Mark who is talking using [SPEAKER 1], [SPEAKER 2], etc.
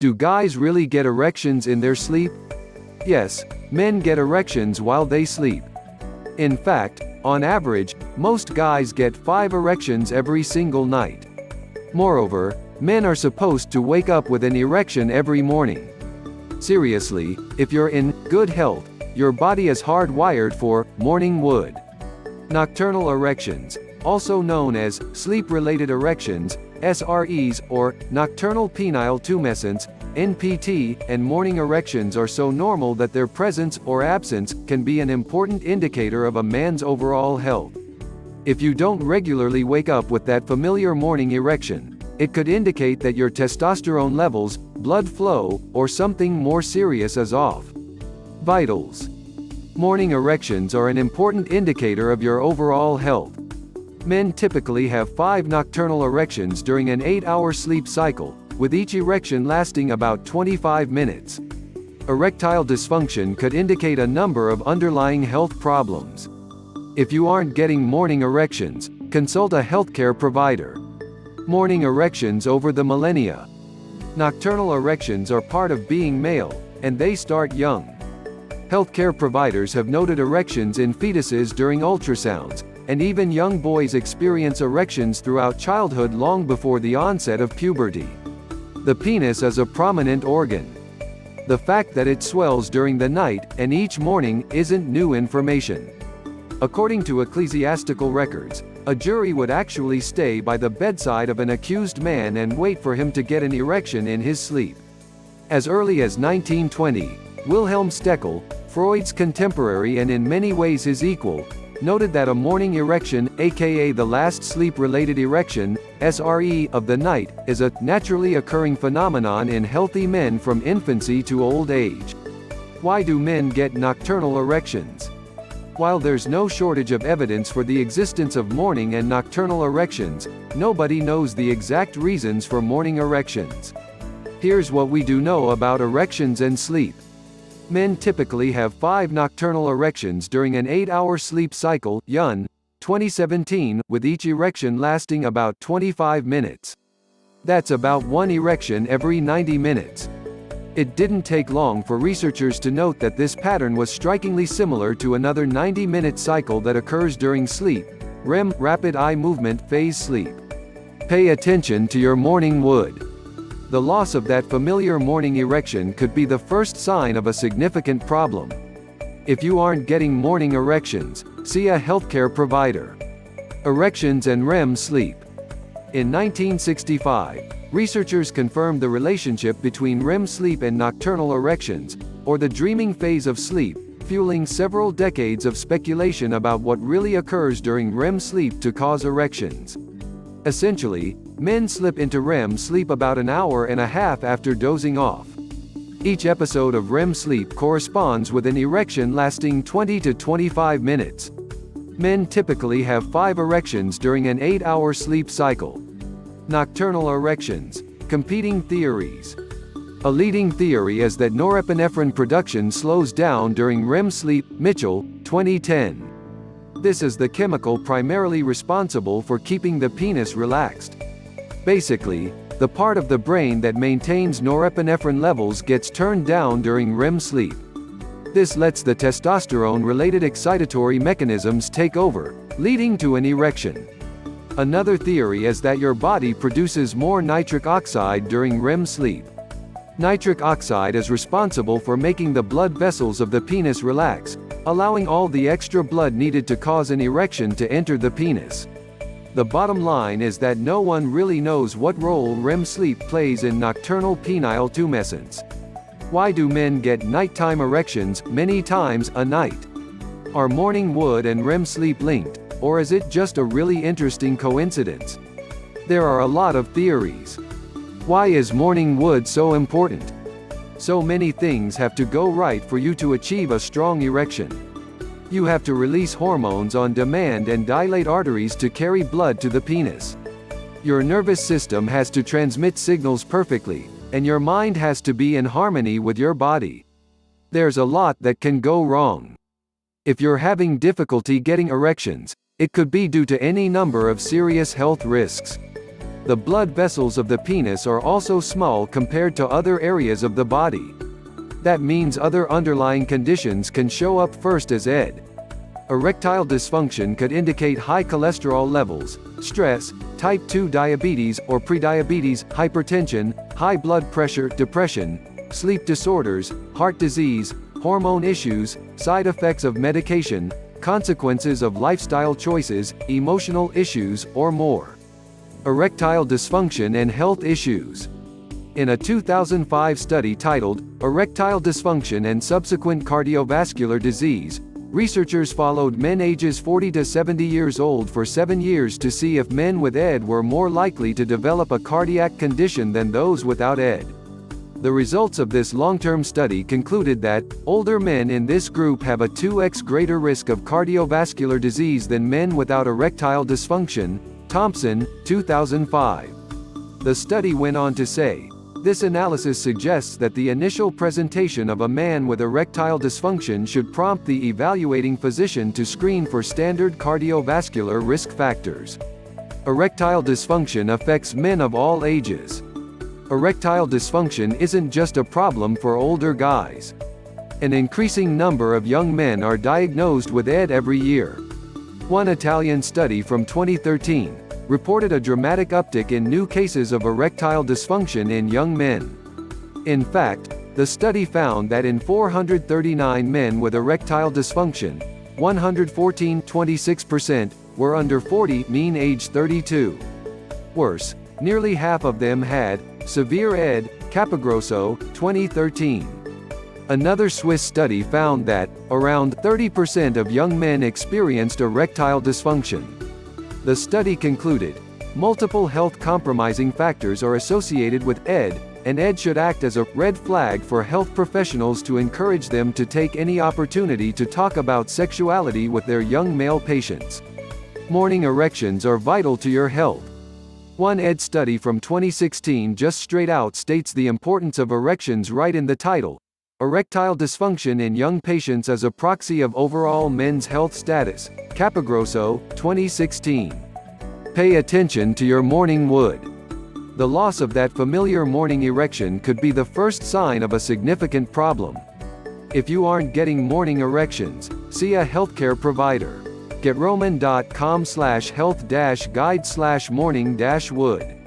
[SPEAKER 1] Do guys really get erections in their sleep? Yes, men get erections while they sleep. In fact, on average, most guys get 5 erections every single night. Moreover, men are supposed to wake up with an erection every morning. Seriously, if you're in good health, your body is hardwired for morning wood. Nocturnal erections, also known as sleep-related erections, SREs, or nocturnal penile tumescence, NPT, and morning erections are so normal that their presence or absence can be an important indicator of a man's overall health. If you don't regularly wake up with that familiar morning erection, it could indicate that your testosterone levels, blood flow, or something more serious is off. Vitals. Morning erections are an important indicator of your overall health. Men typically have five nocturnal erections during an 8-hour sleep cycle, with each erection lasting about 25 minutes. Erectile dysfunction could indicate a number of underlying health problems. If you aren't getting morning erections, consult a healthcare provider. Morning erections over the millennia. Nocturnal erections are part of being male, and they start young. Healthcare providers have noted erections in fetuses during ultrasounds, and even young boys experience erections throughout childhood long before the onset of puberty. The penis is a prominent organ. The fact that it swells during the night, and each morning, isn't new information. According to ecclesiastical records, a jury would actually stay by the bedside of an accused man and wait for him to get an erection in his sleep. As early as 1920, Wilhelm Stekel, Freud's contemporary and in many ways his equal, noted that a morning erection, aka the last sleep-related erection, SRE, of the night, is a naturally occurring phenomenon in healthy men from infancy to old age. Why do men get nocturnal erections? While there's no shortage of evidence for the existence of morning and nocturnal erections, nobody knows the exact reasons for morning erections. Here's what we do know about erections and sleep. Men typically have five nocturnal erections during an 8-hour sleep cycle, Yun, 2017, with each erection lasting about 25 minutes. That's about one erection every 90 minutes. It didn't take long for researchers to note that this pattern was strikingly similar to another 90-minute cycle that occurs during sleep, REM, rapid eye movement phase sleep. Pay attention to your morning wood the loss of that familiar morning erection could be the first sign of a significant problem. If you aren't getting morning erections, see a healthcare provider. Erections and REM sleep. In 1965, researchers confirmed the relationship between REM sleep and nocturnal erections, or the dreaming phase of sleep, fueling several decades of speculation about what really occurs during REM sleep to cause erections. Essentially, men slip into REM sleep about an hour and a half after dozing off. Each episode of REM sleep corresponds with an erection lasting 20 to 25 minutes. Men typically have 5 erections during an 8-hour sleep cycle. Nocturnal erections. Competing theories. A leading theory is that norepinephrine production slows down during REM sleep, Mitchell, 2010. This is the chemical primarily responsible for keeping the penis relaxed. Basically, the part of the brain that maintains norepinephrine levels gets turned down during REM sleep. This lets the testosterone-related excitatory mechanisms take over, leading to an erection. Another theory is that your body produces more nitric oxide during REM sleep. Nitric oxide is responsible for making the blood vessels of the penis relax, allowing all the extra blood needed to cause an erection to enter the penis. The bottom line is that no one really knows what role REM sleep plays in nocturnal penile tumescence. Why do men get nighttime erections many times a night? Are morning wood and REM sleep linked, or is it just a really interesting coincidence? There are a lot of theories. Why is morning wood so important? So many things have to go right for you to achieve a strong erection. You have to release hormones on demand and dilate arteries to carry blood to the penis. Your nervous system has to transmit signals perfectly, and your mind has to be in harmony with your body. There's a lot that can go wrong. If you're having difficulty getting erections, it could be due to any number of serious health risks. The blood vessels of the penis are also small compared to other areas of the body. That means other underlying conditions can show up first as ED. Erectile dysfunction could indicate high cholesterol levels, stress, type 2 diabetes or prediabetes, hypertension, high blood pressure, depression, sleep disorders, heart disease, hormone issues, side effects of medication, consequences of lifestyle choices, emotional issues, or more. Erectile dysfunction and health issues. In a 2005 study titled, Erectile Dysfunction and Subsequent Cardiovascular Disease, researchers followed men ages 40 to 70 years old for seven years to see if men with ED were more likely to develop a cardiac condition than those without ED. The results of this long-term study concluded that, older men in this group have a 2x greater risk of cardiovascular disease than men without erectile dysfunction, Thompson, 2005. The study went on to say, this analysis suggests that the initial presentation of a man with erectile dysfunction should prompt the evaluating physician to screen for standard cardiovascular risk factors. Erectile dysfunction affects men of all ages erectile dysfunction isn't just a problem for older guys. An increasing number of young men are diagnosed with ED every year. One Italian study from 2013 reported a dramatic uptick in new cases of erectile dysfunction in young men. In fact, the study found that in 439 men with erectile dysfunction, 114 26% were under 40 mean age 32. Worse, nearly half of them had Severe ed. Capogrosso, 2013. Another Swiss study found that, around 30% of young men experienced erectile dysfunction. The study concluded, multiple health compromising factors are associated with ED, and ED should act as a red flag for health professionals to encourage them to take any opportunity to talk about sexuality with their young male patients. Morning erections are vital to your health. One ED study from 2016 just straight out states the importance of erections right in the title. Erectile dysfunction in young patients as a proxy of overall men's health status. Capogrosso, 2016. Pay attention to your morning wood. The loss of that familiar morning erection could be the first sign of a significant problem. If you aren't getting morning erections, see a healthcare provider getroman.com slash health guide slash morning wood.